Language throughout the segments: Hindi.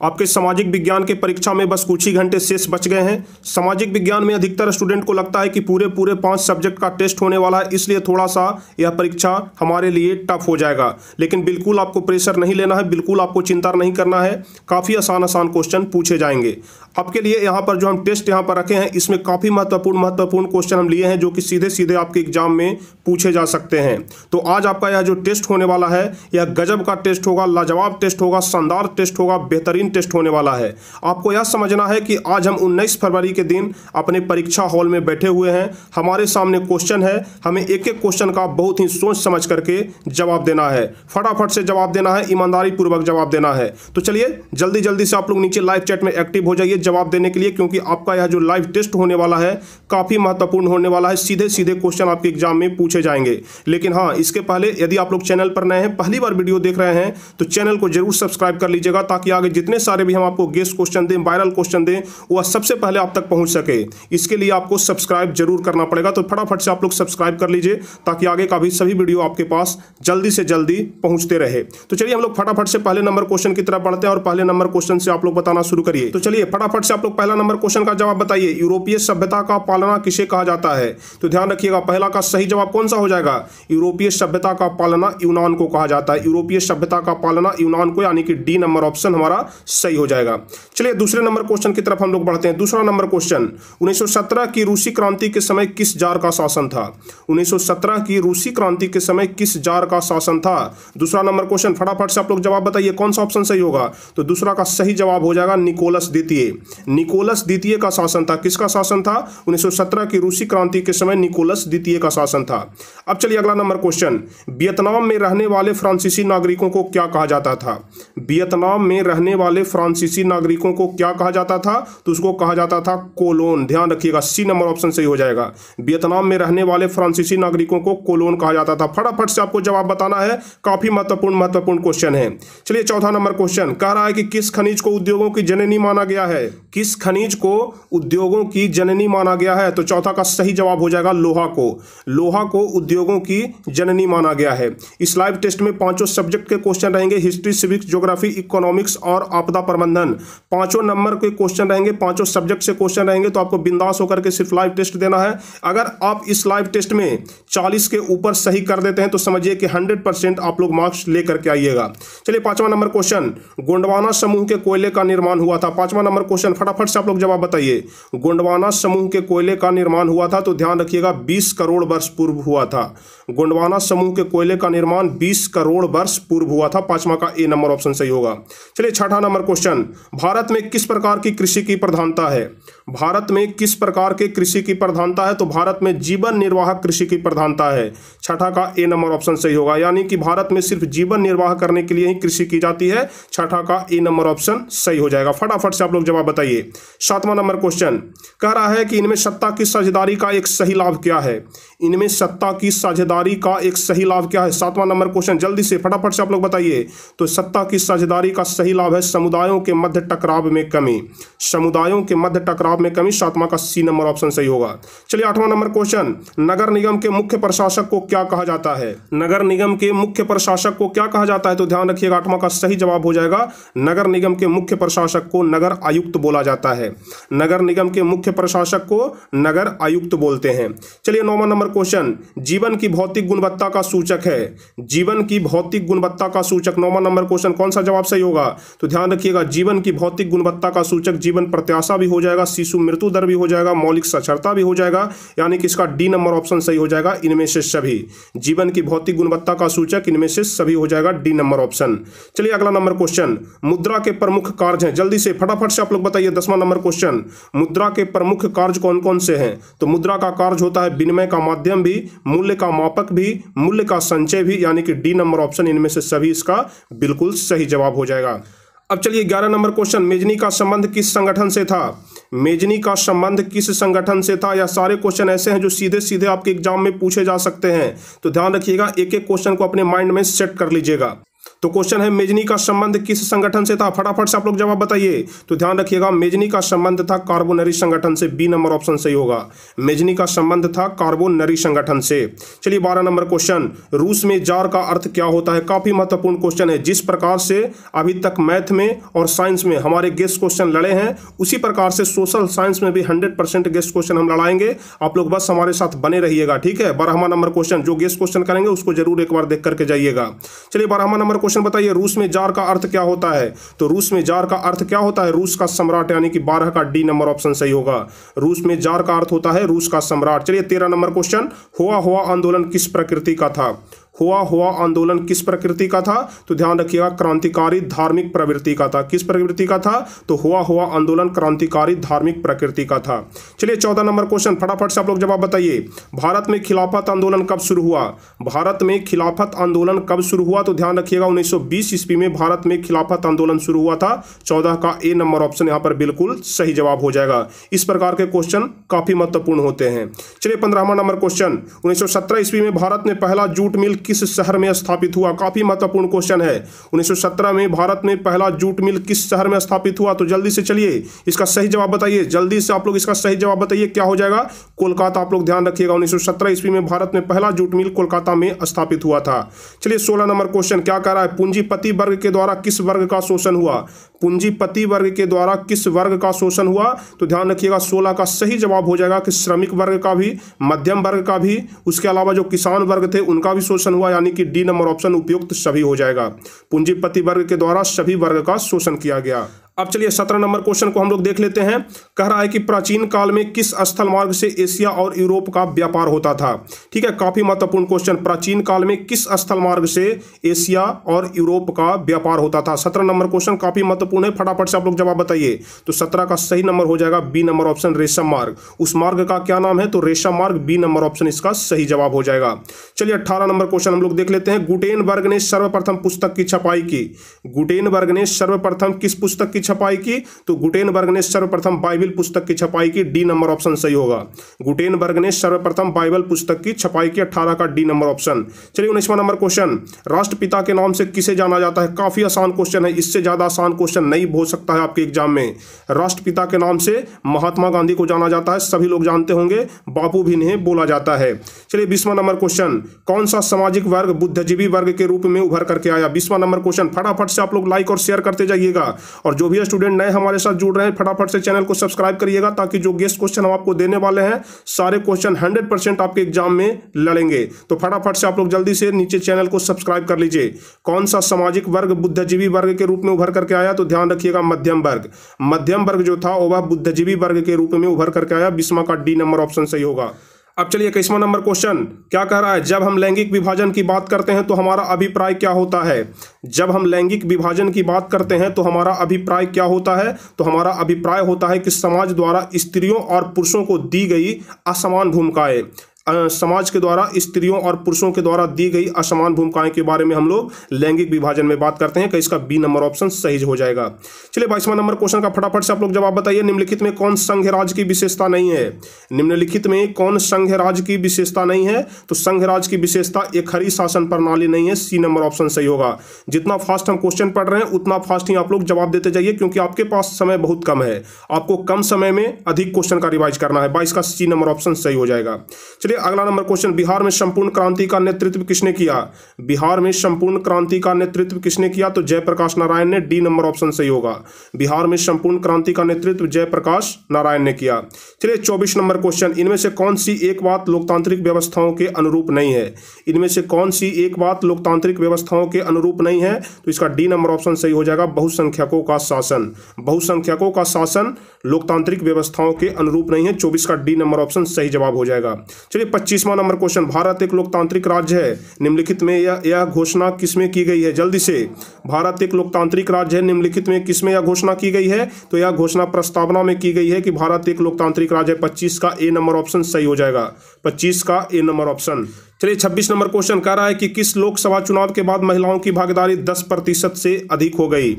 आपके सामाजिक विज्ञान के परीक्षा में बस कुछ ही घंटे शेष बच गए हैं। सामाजिक विज्ञान में अधिकतर स्टूडेंट को लगता है कि पूरे पूरे पाँच सब्जेक्ट का टेस्ट होने वाला है, इसलिए थोड़ा सा यह परीक्षा हमारे लिए टफ हो जाएगा। लेकिन बिल्कुल आपको प्रेशर नहीं लेना है, बिल्कुल आपको चिंता नहीं करना है, काफ़ी आसान आसान क्वेश्चन पूछे जाएँगे। आपके लिए यहाँ पर जो हम टेस्ट यहाँ पर रखे हैं, इसमें काफ़ी महत्वपूर्ण महत्वपूर्ण क्वेश्चन हम लिए हैं, जो कि सीधे सीधे आपके एग्ज़ाम में पूछे जा सकते हैं। तो आज आपका यह जो टेस्ट होने वाला है, यह गजब का टेस्ट होगा, लाजवाब टेस्ट होगा, शानदार टेस्ट होगा, बेहतरीन टेस्ट होने वाला है। आपको यह समझना है कि आज हम 19 फरवरी के दिन अपने परीक्षा हॉल में बैठे हुए हैं। हमारे सामने क्वेश्चन है। हमें एक एक क्वेश्चन का बहुत ही सोच समझ करके जवाब देना है। फटाफट से जवाब देना है ईमानदारी पूर्वक जवाब देना है। तो चलिए जल्दी जल्दी से आप लोग नीचे लाइव चैट में एक्टिव हो जाइए जवाब देने के लिए, क्योंकि आपका यह जो लाइव टेस्ट होने वाला है, काफ़ी महत्वपूर्ण होने वाला है। सीधे सीधे क्वेश्चन आपके एग्ज़ाम में पूछे जाएँगे। लेकिन हाँ इसके पहले यदि आप लोग चैनल पर नए हैं, पहली बार वीडियो देख रहे हैं तो चैनल को ज़रूर सब्सक्राइब कर लीजिएगा, ताकि आगे जितने सारे भी हम आपको गेस्ट क्वेश्चन दें वायरल क्वेश्चन दें वह सबसे पहले आप तक पहुँच सके। इसके लिए आपको सब्सक्राइब ज़रूर करना पड़ेगा तो फटाफट से आप लोग सब्सक्राइब कर लीजिए, ताकि आगे का भी सभी वीडियो आपके पास जल्दी से जल्दी पहुँचते रहे। तो चलिए हम लोग फटाफट से पहले नंबर क्वेश्चन की तरफ़ बढ़ते हैं और पहले नंबर क्वेश्चन से आप लोग बताना शुरू करिए। तो चलिए फटाफट से आप लोग पहला नंबर क्वेश्चन का जवाब बताइए। यूरोपीय सभ्यता का पालना किसे कहा जाता है? तो ध्यान रखिएगा, पहला का सही जवाब कौन सा हो जाएगा? यूरोपीय सभ्यता का पालना यूनान को कहा जाता है। यूरोपीय सभ्यता का पालना यूनान को, यानी कि डी नंबर ऑप्शन हमारा सही हो जाएगा। चलिए दूसरे नंबर क्वेश्चन की तरफ़ हम लोग बढ़ते हैं। दूसरा नंबर क्वेश्चन 1917 की रूसी क्रांति के समय किस जार का शासन था? 1917 की रूसी क्रांति के समय किस जार का शासन था? दूसरा नंबर क्वेश्चन फटाफट से आप लोग जवाब बताइए, कौन सा ऑप्शन सही होगा? तो दूसरा का सही जवाब हो जाएगा निकोलस द्वितीय। निकोलस द्वितीय का शासन था। किसका शासन था? 1917 की रूसी क्रांति के समय निकोलस द्वितीय का शासन था। अब चलिए अगला नंबर क्वेश्चन वियतनाम में रहने वाले फ्रांसीसी नागरिकों को क्या कहा जाता था? वियतनाम में रहने वाले फ्रांसीसी नागरिकों को क्या कहा जाता था? तो उसको कहा जाता था कोलोन। ध्यान रखिएगा, सी नंबर ऑप्शन सही हो जाएगा। वियतनाम में रहने वाले फ्रांसीसी नागरिकों को कोलोन कहा जाता था। फटाफट से आपको जवाब बताना है। काफ़ी महत्वपूर्ण महत्वपूर्ण क्वेश्चन है। चलिए, चौथा नंबर क्वेश्चन। कह रहा है कि किस खनिज को उद्योगों की जननी माना गया है? किस खनिज को उद्योगों की जननी माना गया है? तो चौथा का सही जवाब हो जाएगा लोहा को। लोहा को उद्योगों की जननी माना गया है। इस लाइव टेस्ट में पाँचों सब्जेक्ट के क्वेश्चन रहेंगे। हिस्ट्री सिविक्स ज्योग्राफी इकोनॉमिक्स और आपदा प्रबंधन। पाँचों नंबर के क्वेश्चन रहेंगे, पाँचों सब्जेक्ट से क्वेश्चन रहेंगे तो आपको बिंदास होकर के सिर्फ़ लाइव टेस्ट देना है। अगर आप इस लाइव टेस्ट में 40 के ऊपर सही कर देते हैं तो समझिए कि 100 परसेंट आप लोग मार्क्स लेकर के आइएगा। चलिए पांचवा नंबर क्वेश्चन गोंडवाना समूह के कोयले का निर्माण हुआ था। पांचवा नंबर क्वेश्चन फटाफट से आप लोग जवाब बताइए। गोंडवाना समूह के कोयले का निर्माण हुआ था तो ध्यान रखिएगा, बीस करोड़ वर्ष पूर्व हुआ था। गोंडवाना समूह के कोयले का निर्माण 20 करोड़ वर्ष पूर्व हुआ था। पांचवा का ए नंबर ऑप्शन सही होगा। चलिए छठा क्वेश्चन भारत में किस प्रकार की कृषि की प्रधानता है? भारत में किस प्रकार के कृषि की प्रधानता है? तो भारत में जीवन निर्वाह कृषि की प्रधानता है। छठा का ए नंबर ऑप्शन सही होगा। यानी कि भारत में सिर्फ़ जीवन निर्वाह करने के लिए ही कृषि की जाती है। छठा का ए नंबर ऑप्शन सही हो जाएगा। फटाफट से आप लोग जवाब बताइए। सातवां नंबर क्वेश्चन। कह रहा है कि इनमें सत्ता की साझेदारी का एक सही लाभ क्या है? इनमें सत्ता की साझेदारी का एक सही लाभ क्या है? सातवां नंबर क्वेश्चन। जल्दी से फटाफट से आप लोग बताइए। तो सत्ता की साझेदारी का सही लाभ है समुदायों के मध्य टकराव में कमी। समुदायों के मध्य टकराव में कमी सातवां का सी नंबर ऑप्शन सही होगा। चलिए आठवां नंबर क्वेश्चन नगर निगम के मुख्य प्रशासक को क्या कहा जाता है? नगर निगम के मुख्य प्रशासक को क्या कहा जाता है? तो ध्यान रखिएगा, आठवां का सही जवाब हो जाएगा। नगर निगम के मुख्य प्रशासक को नगर आयुक्त बोला जाता है। नगर निगम के मुख्य प्रशासक को नगर आयुक्त बोलते हैं। चलिए नौवा नंबर क्वेश्चन जीवन की भौतिक गुणवत्ता का सूचक है। जीवन की भौतिक गुणवत्ता का सूचक, नौवा नंबर क्वेश्चन कौन सा जवाब सही होगा? तो ध्यान रखिएगा, जीवन की भौतिक गुणवत्ता का सूचक, जीवन प्रत्याशा भी हो जाएगा शिशु मृत्यु दर भी हो जाएगा, मौलिक साक्षरता भी हो जाएगा, यानी कि इसका डी नंबर ऑप्शन सही हो जाएगा, इनमें से सभी। जीवन की भौतिक गुणवत्ता का सूचक, इनमें से सभी हो जाएगा डी नंबर ऑप्शन। चलिए अगला नंबर क्वेश्चन। मुद्रा के प्रमुख कार्य हैं। जल्दी से, फटाफट से आप लोग बताइए, दसवां नंबर क्वेश्चन। मुद्रा के प्रमुख कार्य कौन कौन से हैं? तो मुद्रा का कार्य होता है विनिमय का माध्यम भी, मूल्य का मापक भी, मूल्य का संचय भी, यानी कि डी नंबर ऑप्शन, इनमें से सभी इसका बिल्कुल सही जवाब हो जाएगा। अब चलिए ग्यारह नंबर क्वेश्चन। मेजनी का संबंध किस संगठन से था? मेजनी का संबंध किस संगठन से था? या सारे क्वेश्चन ऐसे हैं जो सीधे सीधे आपके एग्ज़ाम में पूछे जा सकते हैं। तो ध्यान रखिएगा एक एक क्वेश्चन को अपने माइंड में सेट कर लीजिएगा। तो क्वेश्चन है, मेजनी का संबंध किस संगठन से था? फटाफट से आप लोग जवाब बताइए। तो ध्यान रखिएगा, मेजनी का संबंध था कार्बोनरी संगठन से, बी नंबर ऑप्शन सही होगा। मेजनी का संबंध था कार्बोनरी संगठन से। चलिए, बारह नंबर क्वेश्चन रूस में जार का अर्थ क्या होता है? काफ़ी महत्वपूर्ण क्वेश्चन है। जिस प्रकार से अभी तक मैथ में और साइंस में हमारे गेस्ट क्वेश्चन लड़े हैं, उसी प्रकार से सोशल साइंस में भी हंड्रेड परसेंट गेस्ट क्वेश्चन हम लड़ाएँगे। आप लोग बस हमारे साथ बने रहिएगा, ठीक है? बारहवा नंबर क्वेश्चन जो गेस्ट क्वेश्चन करेंगे, उसको ज़रूर एक बार देख करके जाइएगा। चलिए, बारहवा नंबर क्वेश्चन बताइए, रूस में जार का अर्थ क्या होता है? तो रूस में जार का अर्थ क्या होता है? रूस का सम्राट यानी कि बारह का डी नंबर ऑप्शन सही होगा। रूस में जार का अर्थ होता है, रूस का सम्राट। चलिए तेरह नंबर क्वेश्चन, हुआ हुआ आंदोलन किस प्रकृति का था? हुआ हुआ आंदोलन किस प्रकृति का था? तो ध्यान रखिएगा, क्रांतिकारी धार्मिक प्रवृत्ति का था। किस प्रवृत्ति का था? तो हुआ हुआ आंदोलन क्रांतिकारी धार्मिक प्रकृति का था। चलिए, चौदह नंबर क्वेश्चन, फटाफट से आप लोग जवाब बताइए। भारत में खिलाफत आंदोलन कब शुरू हुआ? भारत में खिलाफत आंदोलन कब शुरू हुआ? तो ध्यान रखिएगा, उन्नीस ईस्वी में भारत में खिलाफत आंदोलन शुरू हुआ था। चौदह का ए नंबर ऑप्शन यहाँ पर बिल्कुल सही जवाब हो जाएगा। इस प्रकार के क्वेश्चन काफ़ी महत्वपूर्ण होते हैं। चलिए, पंद्रहवा नंबर क्वेश्चन, उन्नीस ईस्वी में भारत में पहला जूट मिल किस शहर में स्थापित हुआ? काफ़ी महत्वपूर्ण क्वेश्चन है। 1917 में भारत में पहला जूट मिल किस शहर में स्थापित हुआ? तो जल्दी से चलिए, इसका सही जवाब बताइए। जल्दी से आप लोग इसका सही जवाब बताइए, क्या हो जाएगा? कोलकाता आप लोग ध्यान रखिएगा, उन्नीस सौ सत्रह ईस्वी में भारत में पहला जूट मिल कोलकाता में स्थापित हुआ था। चलिए, सोलह नंबर क्वेश्चन क्या कह रहा है? पूंजीपति वर्ग के द्वारा किस वर्ग का शोषण हुआ? पूंजीपति वर्ग के द्वारा किस वर्ग का शोषण हुआ? तो ध्यान रखिएगा, सोलह का सही जवाब हो जाएगा कि श्रमिक वर्ग का भी, मध्यम वर्ग का भी, उसके अलावा जो किसान वर्ग थे, उनका भी शोषण हुआ, यानी कि डी नंबर ऑप्शन उपयुक्त सभी हो जाएगा। पूंजीपति वर्ग के द्वारा सभी वर्ग का शोषण किया गया। अब चलिए सत्रह नंबर क्वेश्चन को हम लोग देख लेते हैं। कह रहा है कि प्राचीन काल में किस स्थल मार्ग से एशिया और यूरोप का व्यापार होता था? ठीक है, काफ़ी महत्वपूर्ण क्वेश्चन। प्राचीन काल में किस स्थल मार्ग से एशिया और यूरोप का व्यापार होता था? सत्रह नंबर क्वेश्चन काफ़ी महत्वपूर्ण है। फटाफट से आप लोग जवाब बताइए। तो सत्रह का सही नंबर हो जाएगा बी नंबर ऑप्शन, रेशम मार्ग। उस मार्ग का क्या नाम है? तो रेशम मार्ग, बी नंबर ऑप्शन इसका सही जवाब हो जाएगा। चलिए अट्ठारह नंबर क्वेश्चन हम लोग देख लेते हैं। गुटेनबर्ग ने सर्वप्रथम पुस्तक की छपाई की। गुटेनबर्ग ने सर्वप्रथम किस पुस्तक की छपाई की तो गुटेनबर्ग ने सर्वप्रथम बाइबल पुस्तक की छपाई की डी नंबर ऑप्शन सही होगा। गुटेनबर्ग ने सर्वप्रथम बाइबल पुस्तक की छपाई की अठारह का डी नंबर ऑप्शन। चलिए उन्नीसवा नंबर क्वेश्चन। राष्ट्रपिता के नाम से किसे जाना जाता है? काफ़ी आसान क्वेश्चन है, इससे ज़्यादा आसान क्वेश्चन नहीं हो सकता है आपके एग्ज़ाम में। राष्ट्रपिता के नाम से महात्मा गांधी को जाना जाता है, सभी लोग जानते होंगे, बापू भी इन्हें बोला जाता है। चलिए बीसवा नंबर क्वेश्चन। कौन सा सामाजिक वर्ग बुद्धिजीवी वर्ग के रूप में उभर करके आया? बीसवा नंबर क्वेश्चन। फटाफट से आप लोग लाइक और शेयर करते जाइएगा, और जो भी स्टूडेंट नए हमारे साथ जुड़ रहे हैं, फटाफट से चैनल को सब्सक्राइब करिएगा ताकि जो गेस्ट क्वेश्चन हम आपको देने वाले हैं, सारे क्वेश्चन हंड्रेड आपके एग्ज़ाम में लड़ेंगे। तो फटाफट से आप लोग जल्दी से नीचे चैनल को सब्सक्राइब कर लीजिए। कौन सा सामाजिक वर्ग बुद्धिजीवी वर्ग के रूप में उभर करके आया? तो ध्यान रखिएगा मध्यम वर्ग। मध्यम वर्ग जो था वह बुद्धिजीवी वर्ग के रूप में उभर करके आया। बीसवा का डी नंबर ऑप्शन सही होगा। अब चलिए इक्कीसवा नंबर क्वेश्चन। क्या कह रहा है, जब हम लैंगिक विभाजन की बात करते हैं तो हमारा अभिप्राय क्या होता है? जब हम लैंगिक विभाजन की बात करते हैं तो हमारा अभिप्राय क्या होता है? तो हमारा अभिप्राय होता है कि समाज द्वारा स्त्रियों और पुरुषों को दी गई असमान भूमिकाएँ। समाज के द्वारा, स्त्रियों और पुरुषों के द्वारा दी गई असमान भूमिकाएँ के बारे में हम लोग लैंगिक विभाजन में बात करते हैं इसका बी नंबर ऑप्शन सही हो जाएगा। चलिए, बाईसवा नंबर क्वेश्चन का फटाफट से आप लोग जवाब बताइए, निम्नलिखित में कौन संघ राज की विशेषता नहीं है? निम्नलिखित में कौन संघ राज की विशेषता नहीं है? तो संघ राज की विशेषता एक हरी शासन प्रणाली नहीं है सी नंबर ऑप्शन सही होगा। जितना फास्ट हम क्वेश्चन पढ़ रहे हैं, उतना फास्ट ही आप लोग जवाब देते जाइए, क्योंकि आपके पास समय बहुत कम है। आपको कम समय में अधिक क्वेश्चन का रिवाइज करना है, बाईस का सी नंबर ऑप्शन सही हो जाएगा। चलिए अगला नंबर क्वेश्चन, बिहार में संपूर्ण क्रांति का नेतृत्व किसने किया? बिहार में संपूर्ण क्रांति का नेतृत्व किसने किया? तो जयप्रकाश नारायण ने डी नंबर ऑप्शन सही होगा। बिहार में संपूर्ण क्रांति का नेतृत्व जयप्रकाश नारायण ने किया। चलिए, चौबीस नंबर क्वेश्चन, इनमें से कौन सी एक बात लोकतांत्रिक व्यवस्थाओं के अनुरूप नहीं है? इनमें से कौन सी एक बात लोकतांत्रिक व्यवस्थाओं के अनुरूप नहीं है? तो इसका डी नंबर ऑप्शन सही हो जाएगा, बहुसंख्यकों का शासन। बहुसंख्यकों का शासन लोकतांत्रिक व्यवस्थाओं के अनुरूप नहीं है। चौबीस का डी नंबर ऑप्शन सही जवाब हो जाएगा। चलिए पच्चीसवां नंबर क्वेश्चन, भारत एक लोकतांत्रिक राज्य है। निम्नलिखित में यह यह घोषणा किसमें की गई है? जल्दी से। भारत एक लोकतांत्रिक राज्य है, निम्नलिखित में किसमें यह घोषणा की गई है? तो यह घोषणा प्रस्तावना में की गई है कि भारत एक लोकतांत्रिक राज्य है, पच्चीस का ए नंबर ऑप्शन सही हो जाएगा। पच्चीस का ए नंबर ऑप्शन। चलिए छब्बीस नंबर क्वेश्चन, कह रहा है कि किस लोकसभा चुनाव के बाद महिलाओं की भागीदारी दस प्रतिशत से अधिक हो गई?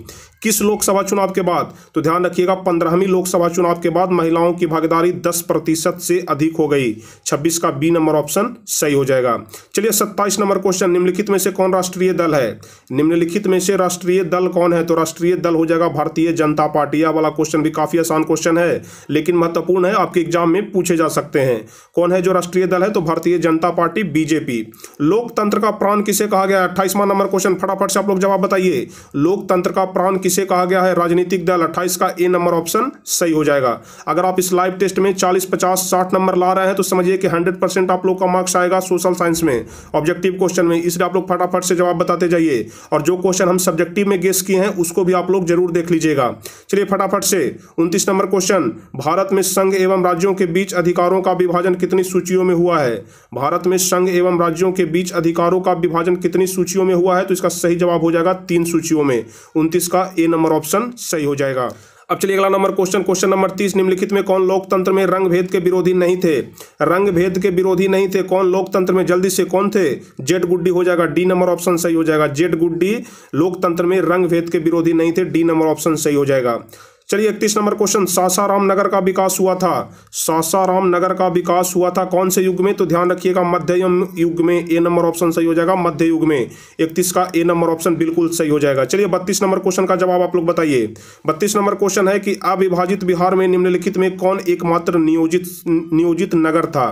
किस लोकसभा चुनाव के बाद? तो ध्यान रखिएगा, पंद्रहवीं लोकसभा चुनाव के बाद महिलाओं की भागीदारी दस प्रतिशत से अधिक हो गई। छब्बीस का बी नंबर ऑप्शन सही हो जाएगा। चलिए सत्ताईस नंबर क्वेश्चन, निम्नलिखित में से कौन राष्ट्रीय दल है? निम्नलिखित में से राष्ट्रीय दल कौन है? तो राष्ट्रीय दल हो जाएगा भारतीय जनता पार्टी। यह वाला क्वेश्चन भी काफ़ी आसान क्वेश्चन है, लेकिन महत्वपूर्ण है, आपके एग्ज़ाम में पूछे जा सकते हैं। कौन है जो राष्ट्रीय दल है? तो भारतीय जनता पार्टी बीजेपी लोकतंत्र का प्राण किसे कहा गया है? नंबर क्वेश्चन, फटाफट से आप लोग जवाब बताइए। लोकतंत्र का प्राण किसे कहा गया है? राजनीतिक दल, अट्ठाईस का ए नंबर ऑप्शन सही हो जाएगा। अगर आप इस लाइव टेस्ट में चालीस, पचास, साठ नंबर ला रहे हैं तो समझिए कि हंड्रेड आप लोग का मार्क्स आएगा सोशल साइंस में। ऑब्जेक्टिव क्वेश्चन में, इसलिए आप लोग फटाफट से जवाब बताते जाइए। और जो क्वेश्चन हम सब्जेक्टिव में गेस किए हैं, उसको भी आप लोग ज़रूर देख लीजिएगा। चलिए फटाफट से, उनतीस नंबर क्वेश्चन भारत में संघ एवं राज्यों के बीच अधिकारों का विभाजन कितनी सूचियों में हुआ है? भारत में संघ एवं राज्यों के बीच अधिकारों का विभाजन कितनी सूचियों में हुआ है तो इसका सही जवाब हो जाएगा तीन सूचियों में। उनतीस का ए नंबर ऑप्शन सही हो जाएगा। अब चलिए अगला नंबर क्वेश्चन। क्वेश्चन नंबर तीस, निम्नलिखित में कौन लोकतंत्र में रंग भेद के विरोधी नहीं थे? रंग भेद के विरोधी नहीं थे। कौन लोकतंत्र में जल्दी से कौन थे? जेड गुड्डी हो जाएगा। डी नंबर ऑप्शन सही हो जाएगा। जेड गुड्डी लोकतंत्र में रंग भेद के विरोधी नहीं थे। डी नंबर ऑप्शन सही हो जाएगा। चलिए इकतीस नंबर क्वेश्चन सासाराम नगर का विकास हुआ था। सासाराम नगर का विकास हुआ था कौन से युग में? तो ध्यान रखिएगा मध्यम युग में ए नंबर ऑप्शन सही हो जाएगा, मध्य युग में। इकतीस का ए नंबर ऑप्शन बिल्कुल सही हो जाएगा। चलिए बत्तीस नंबर क्वेश्चन का जवाब आप लोग बताइए। बत्तीस नंबर क्वेश्चन है कि अविभाजित बिहार में निम्नलिखित में कौन एकमात्र नियोजित नियोजित नगर था?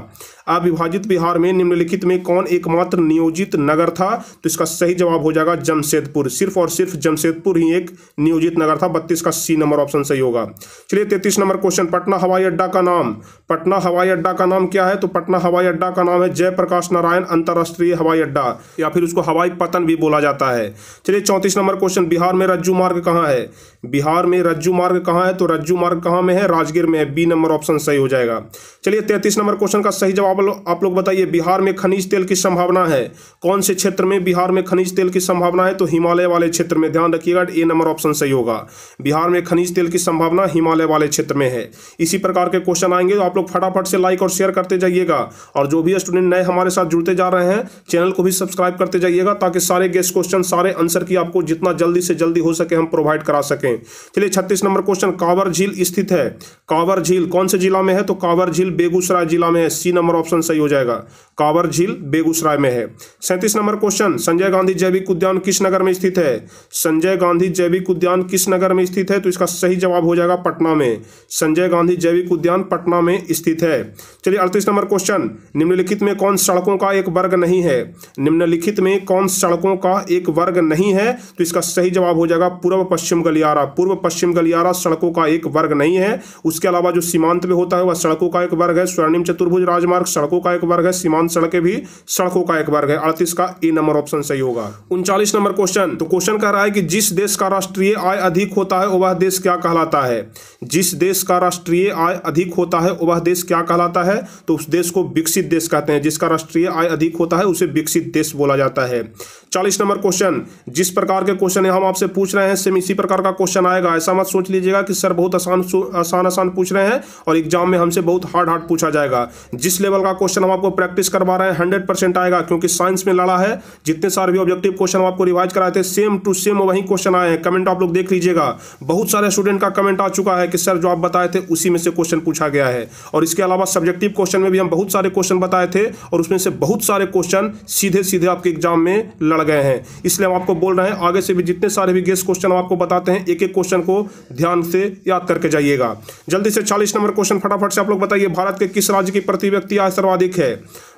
अविभाजित बिहार में निम्नलिखित में कौन एकमात्र नियोजित नगर था? तो इसका सही जवाब हो जाएगा जमशेदपुर। सिर्फ़ और सिर्फ़ जमशेदपुर ही एक नियोजित नगर था। बत्तीस का सी नंबर ऑप्शन सही होगा। चलिए तैतीस नंबर क्वेश्चन पटना हवाई अड्डा का नाम। पटना हवाई अड्डा का नाम क्या है? तो पटना हवाई अड्डा का नाम है जयप्रकाश नारायण अंतर्राष्ट्रीय हवाई अड्डा, या फिर उसको हवाई पतन भी बोला जाता है। चलिए चौंतीस नंबर क्वेश्चन बिहार में रज्जू मार्ग कहाँ है? बिहार में रज्जू मार्ग कहाँ है? तो रज्जू मार्ग कहाँ में है? राजगीर में बी नंबर ऑप्शन सही हो जाएगा। चलिए तैतीस नंबर क्वेश्चन का सही जवाब आप लोग बताइए, बिहार में खनिज तेल की संभावना है? कौन से क्षेत्र में बिहार में खनिज तेल की संभावना है? तो हिमालय वाले क्षेत्र में ध्यान रखिएगा, ए नंबर ऑप्शन सही होगा। बिहार में खनिज तेल की संभावना हिमालय वाले क्षेत्र में है। इसी प्रकार के क्वेश्चन आएँगे तो आप लोग फटाफट से लाइक और शेयर करते जाइएगा। और जो भी स्टूडेंट नए हमारे साथ जुड़ते जा रहे हैं चैनल को भी सब्सक्राइब करते जाइएगा ताकि सारे गेस्ट क्वेश्चन सारे आंसर की आपको जितना जल्दी से जल्दी हो सके हम प्रोवाइड करा सकें। चलिए छत्तीस नंबर क्वेश्चन कांवर झील स्थित है। कांवर झील कौन से जिला में है? तो कांवर झील बेगूसराय जिला में है। सी नंबर ऑप्शन सही हो जाएगा। कांवर झील बेगूसराय में है। सैंतीस नंबर क्वेश्चन संजय गांधी जैविक उद्यान किस नगर में स्थित है? संजय गांधी जैविक उद्यान किस नगर में स्थित है? तो इसका सही जवाब हो जाएगा पटना में। संजय गांधी जैविक उद्यान पटना में स्थित है। चलिए अड़तीस नंबर क्वेश्चन। निम्नलिखित में कौन सड़कों का एक वर्ग नहीं है? निम्नलिखित में कौन सड़कों का एक वर्ग नहीं है? तो इसका सही जवाब हो जाएगा पूर्व पश्चिम गलियारा। पूर्व पश्चिम गलियारा सड़कों का एक वर्ग नहीं है। उसके अलावा जो सीमांत में होता है वह सड़कों का एक वर्ग है। स्वर्णिम चतुर्भुज राजमार्ग सड़कों का एक वर्ग है। सीमांत सड़कें भी सड़कों का एक वर्ग है। अड़तीस का ए नंबर ऑप्शन सही होगा। उनचालीस नंबर क्वेश्चन। तो क्वेश्चन कह रहा है कि जिस देश का राष्ट्रीय आय अधिक होता है, वह देश क्या कहलाता है। जिस देश का राष्ट्रीय आय अधिक होता है, वह देश क्या कहलाता है? तो उस देश को विकसित देश कहते हैं। जिसका राष्ट्रीय आय अधिक होता है, उसे विकसित देश बोला जाता है। चालीस नंबर क्वेश्चन जिस प्रकार के क्वेश्चन हम आपसे पूछ रहे हैं सेम इसी प्रकार का क्वेश्चन आएगा। ऐसा मत सोच लीजिएगा कि सर बहुत आसान आसान आसान पूछ रहे हैं और एग्ज़ाम में हमसे बहुत हार्ड हार्ड पूछा जाएगा। जिस लेवल का क्वेश्चन हम आपको प्रैक्टिस करवा रहे हैं हंड्रेड आएगा, क्योंकि साइंस में लड़ा है। जितने सारे भी ऑब्जेक्टिव क्वेश्चन आपको रिवाइज कराए थे सेम टू सेम वही क्वेश्चन आए हैं। कमेंट आप लोग देख लीजिएगा। बहुत सारे स्टूडेंट का कमेंट आ चुका है कि सर जो आप बताए थे, उसी में से क्वेश्चन पूछा गया है। और इसके अलावा सब्जेक्टिव क्वेश्चन में भी हम बहुत सारे क्वेश्चन बताए थे और उसमें से बहुत सारे क्वेश्चन सीधे सीधे आपके एग्ज़ाम में लड़ गए हैं। इसलिए हम आपको बोल रहे हैं, आगे से भी जितने सारे भी गेस्ट क्वेश्चन आपको बताते हैं एक एक क्वेश्चन को ध्यान से याद करके जाइएगा। जल्दी से चालीस नंबर क्वेश्चन फटाफट से आप लोग बताइए, भारत के किस राज्य की प्रति व्यक्ति आय सर्वाधिक है?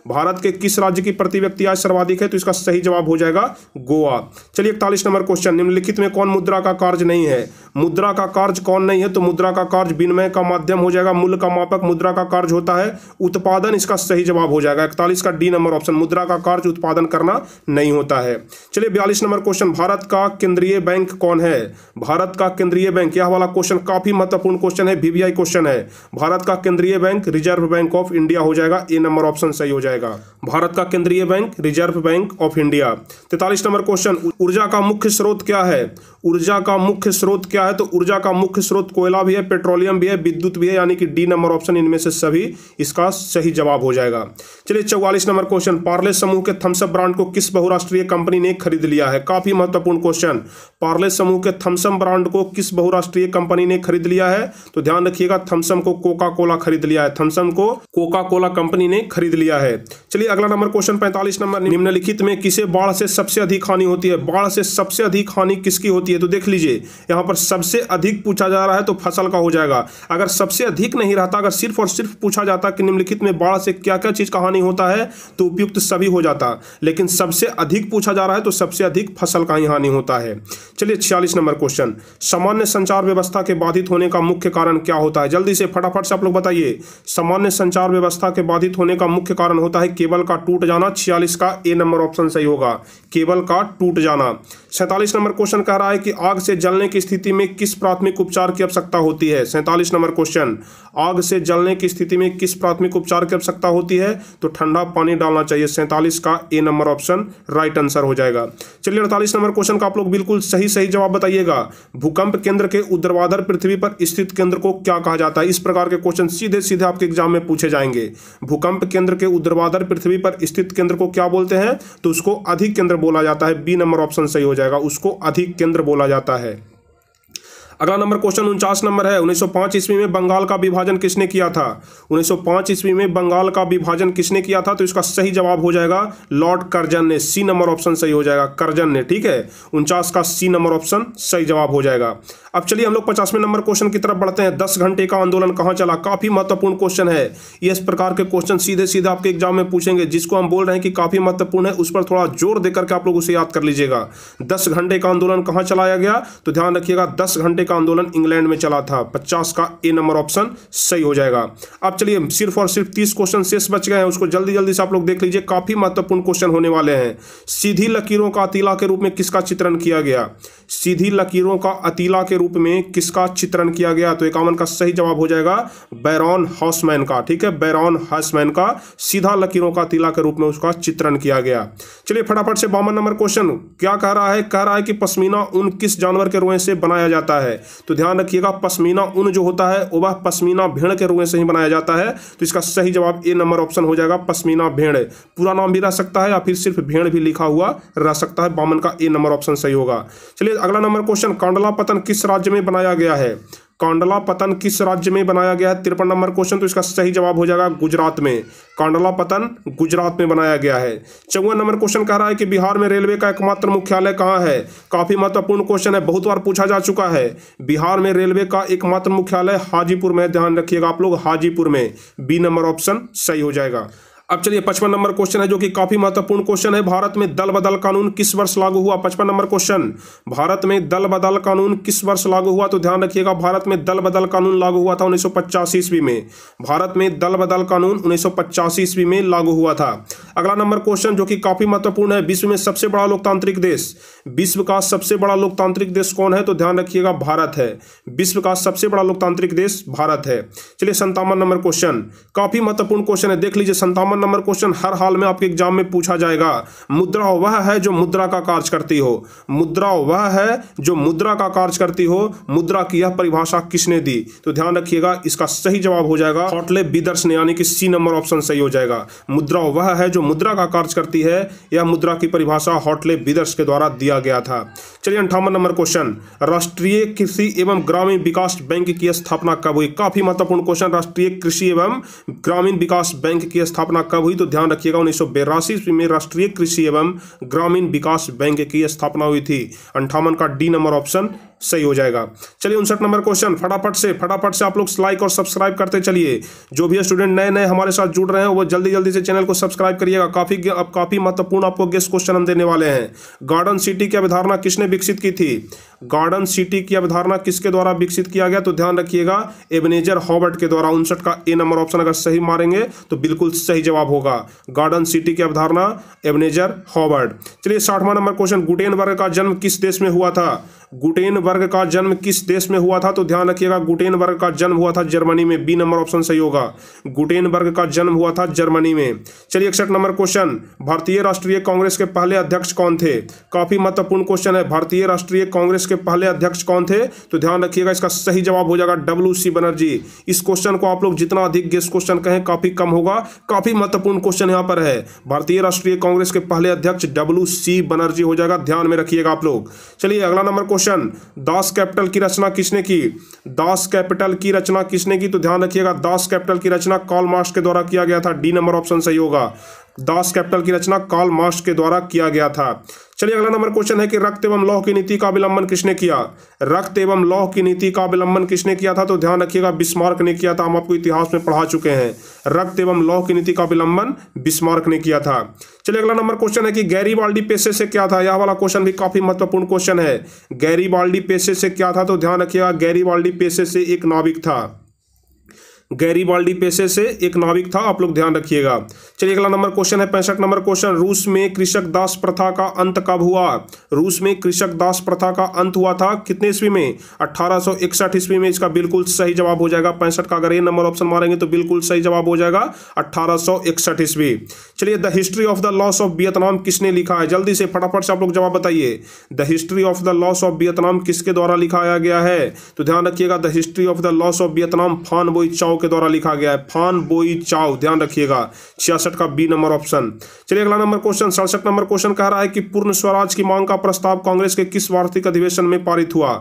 भारत के किस राज्य की प्रति व्यक्ति आय सर्वाधिक है तो इसका सही जवाब हो जाएगा गोवा। चलिए इकतालीस नंबर क्वेश्चन निम्नलिखित में कौन मुद्रा का कार्य नहीं है? मुद्रा का कार्य कौन नहीं है तो मुद्रा का कार्य विनिमय का माध्यम हो जाएगा, मूल्य का मापक मुद्रा का कार्य होता है, उत्पादन, इसका सही जवाब हो जाएगा। इकतालीस का डी नंबर ऑप्शन मुद्रा का कार्य उत्पादन करना नहीं होता है। चलिए बयालीस नंबर क्वेश्चन भारत का केंद्रीय बैंक कौन है? भारत का केंद्रीय बैंक, यह वाला क्वेश्चन काफ़ी महत्वपूर्ण क्वेश्चन है वीवीआई क्वेश्चन है। भारत का केंद्रीय bank Reserve Bank of India हो जाएगा ए नंबर ऑप्शन सही हो जाएगा। जाएगा। भारत का केंद्रीय bank, Reserve Bank of India. तैतालीस नंबर क्वेश्चन, ऊर्जा का मुख्य स्रोत क्या है? ऊर्जा का मुख्य स्रोत क्या है? तो ऊर्जा का मुख्य स्रोत कोयला भी है, पेट्रोलियम भी है, विद्युत भी है, यानी कि डी नंबर ऑप्शन इनमें से सभी इसका सही जवाब हो जाएगा। चलिए चौवालीस नंबर क्वेश्चन, पार्ले समूह के थम्सअप ब्रांड को किस बहुराष्ट्रीय कंपनी ने खरीद लिया है? काफ़ी महत्वपूर्ण क्वेश्चन। पार्ले समूह के थम्सअप ब्रांड को किस बहुराष्ट्रीय कंपनी ने खरीद लिया है? तो ध्यान रखिएगा, थम्सअप को कोका कोला खरीद लिया है। थम्सअप को कोका कोला कंपनी ने खरीद लिया है। चलिए, अगला नंबर क्वेश्चन पैंतालीस नंबर निम्नलिखित में किसे बाढ़ से सबसे अधिक हानि होती है? बाढ़ से सबसे अधिक हानि किसकी होती है? तो देख लीजिए, यहाँ पर सबसे अधिक पूछा जा रहा है तो फ़सल का हो जाएगा। अगर सबसे अधिक नहीं रहता, अगर सिर्फ़ और सिर्फ़ पूछा जाता कि निम्नलिखित में बाढ़ से क्या क्या चीज़ का हानि होता है तो उपयुक्त सभी हो जाता। लेकिन सबसे अधिक पूछा जा रहा है तो सबसे अधिक फ़सल का ही हानि होता है। चलिए, छियालीस नंबर क्वेश्चन सामान्य संचार व्यवस्था के बाधित होने का मुख्य कारण क्या होता है? जल्दी से फटाफट से आप लोग बताइए। सामान्य संचार व्यवस्था के बाधित होने का मुख्य कारण होता है केबल का टूट जाना, छियालीस का ए नंबर ऑप्शन सही होगा। केबल का टूट जाना। सैंतालीस नंबर क्वेश्चन कह रहा है कि आग से जलने की स्थिति में किस प्राथमिक उपचार की आवश्यकता होती है? सैंतालीस नंबर क्वेश्चन। आग से जलने की स्थिति में किस प्राथमिक उपचार की आवश्यकता होती है? तो ठंडा पानी डालना चाहिए। सैंतालीस का A number option right answer हो जाएगा। चलिए अड़तालीस नंबर क्वेश्चन का आप लोग बिल्कुल सही सही जवाब बताइएगा। भूकंप केंद्र के ऊर्ध्वाधर पृथ्वी पर स्थित केंद्र को क्या कहा जाता है? इस प्रकार के क्वेश्चन सीधे सीधे आपके एग्ज़ाम में पूछे जाएँगे। भूकंप केंद्र के ऊर्ध्वाधर पृथ्वी पर स्थित केंद्र को क्या बोलते हैं? तो उसको अधिक केंद्र बोला जाता है। बी नंबर ऑप्शन सही हो जाएगा। उसको अधिक केंद्र बोला जाता है। अगला नंबर क्वेश्चन उनचास नंबर है। 1905 ईस्वी में बंगाल का विभाजन किसने किया था? 1905 ईस्वी में बंगाल का विभाजन किसने किया था? तो इसका सही जवाब हो जाएगा लॉर्ड कर्जन ने। सी नंबर ऑप्शन सही हो जाएगा कर्जन ने, ठीक है? उनचास का सी नंबर ऑप्शन सही जवाब हो जाएगा। अब चलिए हम लोग पचासवें नंबर क्वेश्चन की तरफ़ बढ़ते हैं। दस घंटे का आंदोलन कहाँ चला? काफ़ी महत्वपूर्ण क्वेश्चन है। ये इस प्रकार के क्वेश्चन सीधे सीधे आपके एग्ज़ाम में पूछेंगे, जिसको हम बोल रहे हैं कि काफ़ी महत्वपूर्ण है, उस पर थोड़ा ज़ोर देकर के आप लोग उसे याद कर लीजिएगा। दस घंटे का आंदोलन कहाँ चलाया गया? तो ध्यान रखिएगा, दस घंटे का आंदोलन इंग्लैंड में चला था। पचास का ए नंबर ऑप्शन सही हो जाएगा। अब चलिए, सिर्फ़ और सिर्फ़ तीस क्वेश्चन शेष बच गए हैं। उसको जल्दी जल्दी से आप लोग देख लीजिए। काफ़ी महत्वपूर्ण क्वेश्चन होने वाले हैं। सीधी लकीरों का अतीला के रूप में किसका चित्रण किया गया? सीधी लकीरों का अतीला के रूप में किसका चित्रण किया गया? तो इक्यावन का सही जवाब हो जाएगा बैरॉन हाउसमैन का, ठीक है? बैरॉन हाउसमैन का सीधा लकीरों का अतीला के रूप में उसका चित्रण किया गया। चलिए फटाफट से बावन नंबर क्वेश्चन। क्या कह रहा है? कह रहा है कि पश्मीना ऊन किस जानवर के रोए से बनाया जाता है? तो ध्यान रखिएगा, पश्मीना ऊन जो होता है वह पश्मीना भेड़ के रोए से ही बनाया जाता है। तो इसका सही जवाब ए नंबर ऑप्शन हो जाएगा, पश्मीना भेड़। पूरा नाम भी रह सकता है या फिर सिर्फ़ भेड़ भी लिखा हुआ रह सकता है? बामन का ए नंबर ऑप्शन सही होगा। चलिए अगला नंबर क्वेश्चन, कांडला पतन किस राज्य में बनाया गया है? कांडला पतन किस राज्य में बनाया गया है? तिरपन नंबर क्वेश्चन तो इसका सही जवाब हो जाएगा गुजरात में। कांडला पतन गुजरात में बनाया गया है। चौवन नंबर क्वेश्चन कह रहा है कि बिहार में रेलवे का एकमात्र मुख्यालय कहाँ है? काफ़ी महत्वपूर्ण क्वेश्चन है, बहुत बार पूछा जा चुका है। बिहार में रेलवे का एकमात्र मुख्यालय हाजीपुर में, ध्यान रखिएगा आप लोग, हाजीपुर में। बी नंबर ऑप्शन सही हो जाएगा। अब चलिए पचपन नंबर क्वेश्चन है जो कि काफ़ी महत्वपूर्ण क्वेश्चन है। भारत में दल बदल कानून किस वर्ष लागू हुआ? पचपन नंबर क्वेश्चन। भारत में दल बदल कानून किस वर्ष लागू हुआ? तो ध्यान रखिएगा, भारत में दल बदल कानून लागू हुआ था उन्नीस सौ ईस्वी में। भारत में दल बदल कानून उन्नीस सौ ईस्वी में लागू हुआ था। अगला नंबर क्वेश्चन जो कि काफ़ी महत्वपूर्ण है, विश्व में सबसे बड़ा लोकतांत्रिक देश। विश्व का सबसे बड़ा लोकतांत्रिक देश कौन है? तो ध्यान रखिएगा, भारत है। विश्व का सबसे बड़ा लोकतांत्रिक देश भारत है। चलिए संतावन नंबर क्वेश्चन। काफ़ी महत्वपूर्ण क्वेश्चन है, देख लीजिए संतावन नंबर क्वेश्चन हर हाल में आपके एग्ज़ाम में पूछा जाएगा। मुद्रा वह है जो मुद्रा का कार्य करती हो। मुद्रा वह है जो मुद्रा का कार्य करती हो। मुद्रा की यह परिभाषा किसने दी? तो ध्यान रखिएगा, इसका सही जवाब हो जाएगा। हॉटले बिदर्स ने, यानी कि सी नंबर ऑप्शन सही हो जाएगा। मुद्रा वह है जो मुद्रा का कार्य करती है। यह मुद्रा की परिभाषा हॉटले बिदर्स के द्वारा दिया गया था। चलिए अंठावन नंबर क्वेश्चन। राष्ट्रीय कृषि एवं ग्रामीण विकास बैंक की स्थापना कब हुई? काफ़ी महत्वपूर्ण क्वेश्चन। राष्ट्रीय कृषि एवं ग्रामीण विकास बैंक की स्थापना कब हुई? तो ध्यान रखिएगा, उन्नीस ईस्वी में राष्ट्रीय कृषि एवं ग्रामीण विकास बैंक की स्थापना हुई थी। अंठावन का डी नंबर ऑप्शन। सही हो जाएगा। चलिए उनसठ नंबर क्वेश्चन, फटाफट से फटाफट से आप लोग लाइक और सब्सक्राइब करते चलिए। जो भी स्टूडेंट नए नए हमारे साथ जुड़ रहे हैं, वो जल्दी जल्दी से चैनल को सब्सक्राइब करिएगा। काफ़ी अब काफ़ी महत्वपूर्ण आपको गेस्ट क्वेश्चन हम देने वाले हैं। गार्डन सिटी की अवधारणा किसने विकसित की थी? गार्डन सिटी की अवधारणा किसके द्वारा विकसित किया गया तो ध्यान रखिएगा, एबनेजर हॉबर्ट के द्वारा उनसठ का ए नंबर ऑप्शन अगर सही मारेंगे तो बिल्कुल सही जवाब होगा। गार्डन सिटी की अवधारणा एबनेजर हॉबर्ट। चलिए साठवां नंबर क्वेश्चन गुटेनबर्ग का जन्म किस देश में हुआ था? गुटेनबर्ग का जन्म किस देश में हुआ था तो ध्यान रखिएगा गुटेनबर्ग का जन्म हुआ था जर्मनी में, बी नंबर ऑप्शन सही होगा। गुटेनबर्ग का जन्म हुआ था जर्मनी में। चलिए इकसठ नंबर क्वेश्चन, भारतीय राष्ट्रीय कांग्रेस के पहले अध्यक्ष कौन थे? काफ़ी महत्वपूर्ण क्वेश्चन है, भारतीय राष्ट्रीय कांग्रेस के पहले अध्यक्ष कौन थे? तो ध्यान रखिएगा, इसका सही जवाब हो जाएगा डब्ल्यू सी बनर्जी। इस क्वेश्चन को आप लोग जितना अधिक गेस्ट क्वेश्चन कहें, काफ़ी कम होगा। काफ़ी महत्वपूर्ण क्वेश्चन यहाँ पर है। भारतीय राष्ट्रीय कांग्रेस के पहले अध्यक्ष डब्ल्यू सी बनर्जी हो जाएगा। ध्यान में रखिएगा आप लोग। चलिए, अगला नंबर क्वेश्चन दास कैपिटल की रचना किसने की? दास कैपिटल की रचना किसने की? तो ध्यान रखिएगा, दास कैपिटल की रचना कॉल मार्क्स के द्वारा किया गया था। डी नंबर ऑप्शन सही होगा। दास कैपिटल की रचना कार्ल मार्क्स के द्वारा किया गया था। चलिए अगला नंबर क्वेश्चन है कि रक्त एवं लौह की नीति का अवलंबन किसने किया? रक्त एवं लौह की नीति का अवलंबन किसने किया था? तो ध्यान रखिएगा, बिस्मार्क ने किया था। हम आपको इतिहास में पढ़ा चुके हैं। रक्त एवं लौह की नीति का अवलंबन बिस्मार्क ने किया था। चलिए अगला नंबर क्वेश्चन है कि गैरी बाल्डी पेशे से क्या था? यह वाला क्वेश्चन भी काफ़ी महत्वपूर्ण क्वेश्चन है। गैरी बाल्डी पेशे से क्या था? तो ध्यान रखिएगा गैरी बाल्डी पेशे से एक नाविक था। गैरीबाल्डी पेशे से एक नाविक था, आप लोग ध्यान रखिएगा। चलिए अगला नंबर क्वेश्चन है, पैंसठ नंबर क्वेश्चन, रूस में कृषक दास प्रथा का अंत कब हुआ? रूस में कृषक दास प्रथा का अंत हुआ था कितने ईस्वी में? अट्ठारह ईस्वी में इसका बिल्कुल सही जवाब हो जाएगा, पैंसठ का अगर ये नंबर ऑप्शन मारेंगे तो बिल्कुल सही जवाब हो जाएगा अट्ठारह ईस्वी। चलिए, the history of the loss of Vietnam किसने लिखा है? जल्दी से फटाफट से आप लोग जवाब बताइए। The history of the loss of Vietnam किसके द्वारा लिखाया गया है? तो ध्यान रखिएगा, the history of the loss of Vietnam Phan Boi Chau के द्वारा लिखा गया है। फान बोई चाओ, ध्यान रखिएगा। छियासठ का बी नंबर ऑप्शन। चलिए अगला नंबर क्वेश्चन। सड़सठ नंबर क्वेश्चन कह रहा है कि पूर्ण स्वराज की मांग का प्रस्ताव कांग्रेस के किस वार्षिक अधिवेशन में पारित हुआ?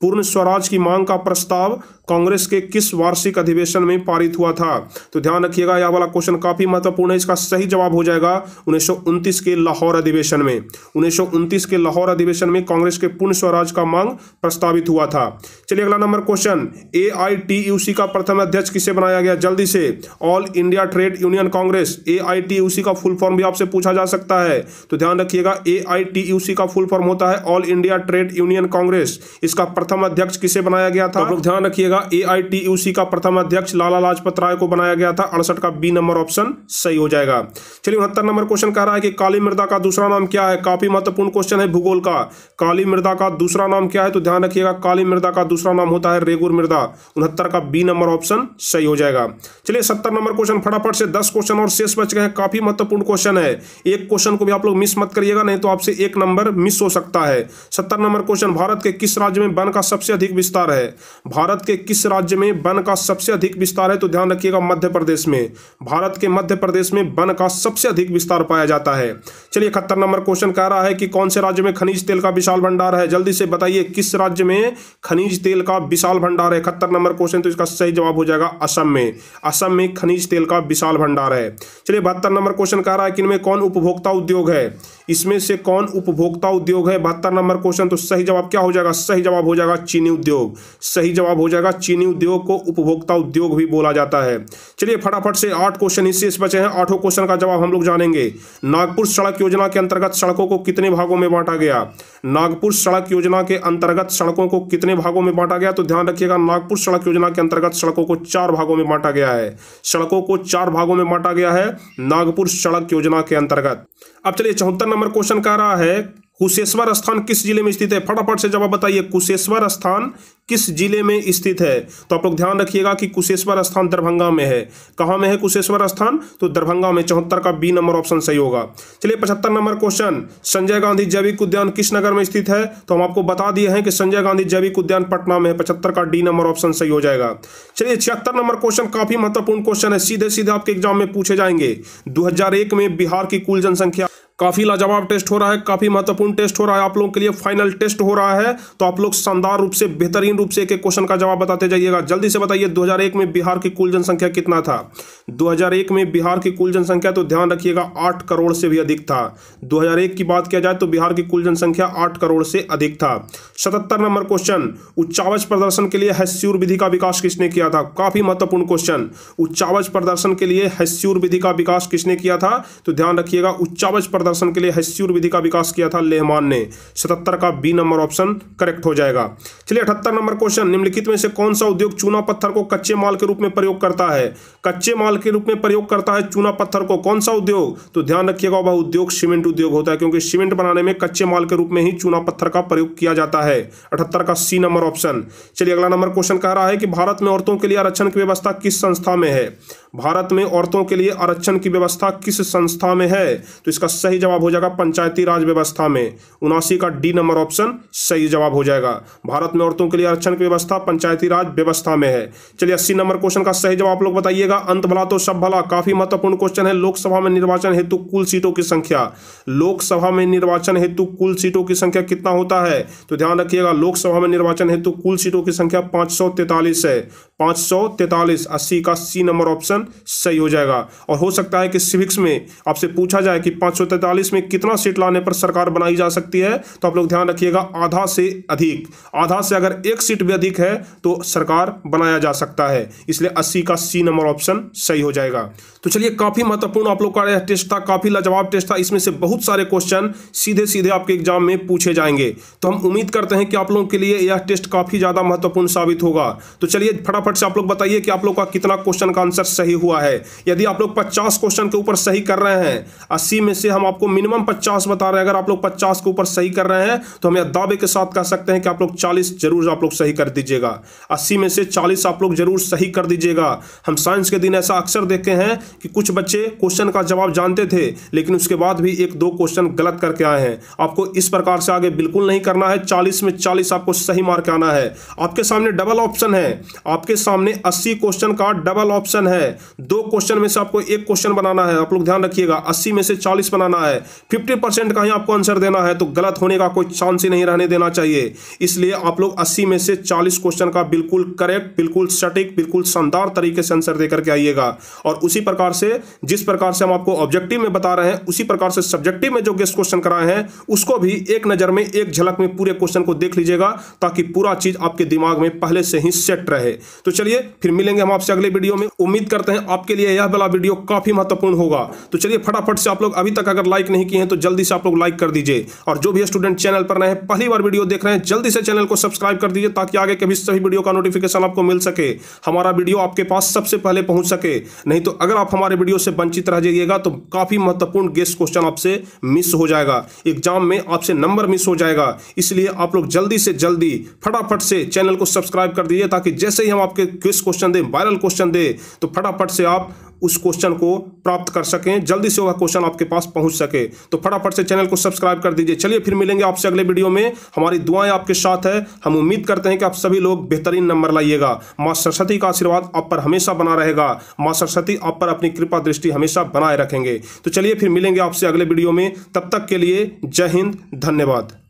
पूर्ण स्वराज की मांग का प्रस्ताव कांग्रेस के किस वार्षिक अधिवेशन में पारित हुआ था? तो ध्यान रखिएगा, यह वाला क्वेश्चन काफ़ी महत्वपूर्ण है। इसका सही जवाब हो जाएगा उन्नीस के लाहौर अधिवेशन में। उन्नीस के लाहौर अधिवेशन में कांग्रेस के पूर्ण स्वराज का मांग प्रस्तावित हुआ था। चलिए अगला number question. A I T UC का प्रथम अध्यक्ष किसे बनाया गया? जल्दी से। All India Trade Union Congress. A I T UC का फुल फॉर्म भी आपसे पूछा जा सकता है। तो ध्यान रखिएगा ए का फुल फॉर्म होता है All India Trade Union Congress. इसका प्रथम अध्यक्ष किसे बनाया गया था? लोग ध्यान रखिएगा ए का प्रथम अध्यक्ष लाला लाजपत राय को बनाया गया था। अड़सठ का बी नंबर ऑप्शन सही हो जाएगा। चलिए उनहत्तर नंबर क्वेश्चन कह रहा है कि काली मृदा का दूसरा नाम क्या है? काफ़ी महत्वपूर्ण क्वेश्चन है भूगोल का। काली मृदा का दूसरा नाम क्या है? तो ध्यान रखिएगा, काली मृदा का दूसरा नाम होता है रेगुर मृदा उनहत्तर का बी नंबर ऑप्शन सही हो जाएगा। चलिए सत्तर नंबर क्वेश्चन फटाफट से दस क्वेश्चन और शेष बच गए हैं। काफ़ी महत्वपूर्ण क्वेश्चन है। एक क्वेश्चन को भी आप लोग मिस मत करिएगा, नहीं तो आपसे एक नंबर मिस हो सकता है। सत्तर नंबर क्वेश्चन, भारत के किस राज्य में वन का सबसे अधिक विस्तार है? भारत के किस राज्य में वन का सबसे अधिक विस्तार है? तो ध्यान रखिएगा मध्य प्रदेश में। भारत के मध्य प्रदेश में वन का सबसे अधिक विस्तार पाया जाता है। चलिए इकहत्तर नंबर क्वेश्चन कह रहा है कि कौन से राज्य में खनिज तेल का विशाल भंडार है? जल्दी से बताइए, किस राज्य में खनिज तेल का विशाल भंडार है। इकहत्तर नंबर क्वेश्चन तो इसका सही जवाब हो जाएगा असम में। असम में खनिज तेल का विशाल भंडार है। चलिए, बहत्तर नंबर क्वेश्चन कह रहा है कि इनमें कौन उपभोक्ता उद्योग है? इसमें से कौन उपभोक्ता उद्योग है? बहत्तर नंबर क्वेश्चन तो सही जवाब क्या हो जाएगा? सही जवाब हो जाएगा चीनी उद्योग। सही जवाब हो जाएगा चीनी उद्योग को उपभोक्ता उद्योग भी बोला जाता है। चलिए, फटाफट से आठ क्वेश्चन इससे बचे हैं। आठों क्वेश्चन का जवाब हम लोग जानेंगे। नागपुर सड़क योजना के अंतर्गत सड़कों को कितने भागों में बांटा गया? नागपुर सड़क योजना के अंतर्गत सड़कों को कितने भागों में बांटा गया तो ध्यान रखिएगा, नागपुर सड़क योजना के अंतर्गत सड़कों को चार भागों में बांटा गया है। सड़कों को चार भागों में बांटा गया है, नागपुर सड़क योजना के अंतर्गत। अब चलिए चौहत्तर नंबर क्वेश्चन कह रहा है कुशेश्वर स्थान किस ज़िले में स्थित है? फटाफट से जवाब बताइए, कुशेश्वर स्थान किस ज़िले में स्थित है? तो आप लोग ध्यान रखिएगा कि कुशेश्वर स्थान दरभंगा में है। कहाँ में है कुशेश्वर स्थान? तो दरभंगा में, चौहत्तर का बी नंबर ऑप्शन सही होगा। चलिए, पचहत्तर नंबर क्वेश्चन, संजय गांधी जैविक उद्यान किस नगर में स्थित है? तो हम आपको बता दिए हैं कि संजय गांधी जैविक उद्यान पटना में है, पचहत्तर का डी नंबर ऑप्शन सही हो जाएगा। चलिए, छिहत्तर नंबर क्वेश्चन काफ़ी महत्वपूर्ण क्वेश्चन है। सीधे सीधे आपके एग्ज़ाम में पूछे जाएँगे। दो हज़ार एक में बिहार की कुल जनसंख्या काफ़ी लाजवाब टेस्ट हो रहा है, काफ़ी महत्वपूर्ण टेस्ट हो रहा है। आप लोगों के लिए फाइनल टेस्ट हो रहा है। तो आप लोग शानदार रूप से, बेहतरीन रूप से एक एक क्वेश्चन का जवाब बताते जाइएगा। जल्दी से बताइए 2001 में बिहार की कुल जनसंख्या कितना था? 2001 में बिहार की कुल जनसंख्या तो ध्यान रखिएगा, आठ करोड़ से भी अधिक था। 2001 की बात किया जाए तो बिहार की कुल जनसंख्या आठ करोड़ से अधिक था। सतहत्तर नंबर क्वेश्चन उच्चावच प्रदर्शन के लिए हैस्यूर विधि का विकास किसने किया था? काफ़ी महत्वपूर्ण क्वेश्चन उच्चावच प्रदर्शन के लिए हैस्यूर विधि का विकास किसने किया था? तो ध्यान रखिएगा, उच्चावच प्रदर्शन के लिए हस्यूर विधि का विकास किया था लेहमान ने। सतहत्तर का बी नंबर ऑप्शन करेक्ट हो जाएगा। चलिए अठहत्तर नंबर क्वेश्चन, निम्नलिखित में से कौन सा उद्योग चूना पत्थर को कच्चे माल के रूप में प्रयोग करता है? कच्चे माल के रूप में प्रयोग करता है चूना पत्थर को कौन सा उद्योग? तो ध्यान रखिएगा, वह उद्योग सीमेंट उद्योग होता है, क्योंकि सीमेंट बनाने में कच्चे माल के रूप में ही चूना पत्थर का प्रयोग किया जाता है। अठहत्तर का सी नंबर ऑप्शन। चलिए अगला नंबर क्वेश्चन कह रहा है कि भारत में औरतों के लिए आरक्षण की व्यवस्था किस संस्था में है? भारत में औरतों के लिए आरक्षण की व्यवस्था किस संस्था में है? तो इसका सही जवाब हो जाएगा पंचायती राज व्यवस्था में। उनासी का डी नंबर ऑप्शन सही जवाब हो जाएगा। भारत में औरतों के लिए आरक्षण की व्यवस्था पंचायती राज व्यवस्था में है। चलिए अस्सी नंबर क्वेश्चन का सही जवाब आप लोग बताइएगा। अंत भला तो सब भला। काफ़ी महत्वपूर्ण क्वेश्चन है। लोकसभा में निर्वाचन हेतु कुल सीटों की संख्या। लोकसभा में निर्वाचन हेतु कुल सीटों की संख्या कितना होता है? तो ध्यान रखिएगा, लोकसभा में निर्वाचन हेतु कुल सीटों की संख्या पाँच है। पाँच सौ तैतालीस, अस्सी का सी नंबर ऑप्शन सही हो जाएगा। और हो सकता है कि सिविक्स में आपसे पूछा जाए कि पाँच सौ तैतालीस में कितना सीट लाने पर सरकार बनाई जा सकती है तो आप लोग ध्यान रखिएगा, आधा से अधिक। आधा से अगर एक सीट भी अधिक है तो सरकार बनाया जा सकता है। इसलिए अस्सी का सी नंबर ऑप्शन सही हो जाएगा। तो चलिए, काफ़ी महत्वपूर्ण आप लोग का यह टेस्ट था, काफ़ी लाजवाब टेस्ट था। इसमें से बहुत सारे क्वेश्चन सीधे सीधे आपके एग्ज़ाम में पूछे जाएँगे। तो हम उम्मीद करते हैं कि आप लोगों के लिए यह टेस्ट काफ़ी ज़्यादा महत्वपूर्ण साबित होगा। तो चलिए, फटाफट से आप लोग बताइए कि आप लोग का कितना क्वेश्चन का आंसर सही हुआ है। यदि आप लोग 50 क्वेश्चन के ऊपर सही कर रहे हैं 80 में से हम आपको मिनिमम 50 बता रहे हैं। अगर आप लोग 50 के ऊपर सही कर रहे हैं तो हम यह दावे के साथ कह सकते हैं कि आप लोग 40 ज़रूर आप लोग सही कर दीजिएगा। 80 में से 40 आप लोग ज़रूर सही कर दीजिएगा। हम साइंस के दिन ऐसा अक्सर देखते हैं कि कुछ बच्चे क्वेश्चन का जवाब जानते थे, लेकिन उसके बाद भी एक दो क्वेश्चन गलत करके आए हैं। आपको इस प्रकार से आगे बिल्कुल नहीं करना है। चालीस में चालीस आपको सही मार्क आना है। आपके सामने डबल ऑप्शन है। आपके सामने 80 क्वेश्चन का डबल ऑप्शन है। दो क्वेश्चन में से आपको एक क्वेश्चन बनाना है। आप लोग ध्यान रखिएगा 80 में से 40 बनाना 50 परसेंट का ही आपको आंसर देना है तो गलत होने का कोई चांस ही नहीं रहने देना चाहिए। इसलिए आप लोग 80 में से 40 क्वेश्चन का बिल्कुल करेक्ट बिल्कुल सटीक, बिल्कुल शानदार तरीके से आंसर देकर के आइएगा। और उसी प्रकार से, जिस प्रकार से हम आपको ऑब्जेक्टिव में बता रहे हैं, उसी प्रकार से सब्जेक्टिव में जो गेस्ट क्वेश्चन कराए हैं, उसको भी एक नज़र में, एक झलक में पूरे क्वेश्चन को देख लीजिएगा, ताकि पूरा चीज़ आपके दिमाग में पहले से ही सेट रहे। तो चलिए, फिर मिलेंगे हम आपसे अगले वीडियो में। उम्मीद करते हैं आपके लिए यह वाला वीडियो काफ़ी महत्वपूर्ण होगा। तो चलिए, फटाफट से आप लोग अभी तक अगर लाइक नहीं किए हैं तो जल्दी से आप लोग लाइक कर दीजिए। और जो भी स्टूडेंट चैनल पर रहे पहली बार वीडियो देख रहे हैं, जल्दी से चैनल को सब्सक्राइब कर दीजिए ताकि आगे के भी सभी वीडियो का नोटिफिकेशन आपको मिल सके। हमारा वीडियो आपके पास सबसे पहले पहुँच सके। नहीं तो अगर आप हमारे वीडियो से वंचित रह जाइएगा तो काफ़ी महत्वपूर्ण गेस्ट क्वेश्चन आपसे मिस हो जाएगा। एग्ज़ाम में आपसे नंबर मिस हो जाएगा। इसलिए आप लोग जल्दी से जल्दी, फटाफट से चैनल को सब्सक्राइब कर दीजिए ताकि जैसे ही हम आपके क्विज क्वेश्चन दें वायरल क्वेश्चन दे तो फटाफट से आप उस क्वेश्चन को प्राप्त कर सकें। जल्दी से वह क्वेश्चन आपके पास पहुँच सके। तो फटाफट से चैनल को सब्सक्राइब कर दीजिए। चलिए फिर मिलेंगे आपसे अगले वीडियो में। हमारी दुआएँ आपके साथ है। हम उम्मीद करते हैं कि आप सभी लोग बेहतरीन नंबर लाइएगा। माँ सरस्वती का आशीर्वाद आप पर हमेशा बना रहेगा। माँ सरस्वती आप पर अपनी कृपा दृष्टि हमेशा बनाए रखेंगे। तो चलिए फिर मिलेंगे आपसे अगले वीडियो में। तब तक के लिए जय हिंद। धन्यवाद।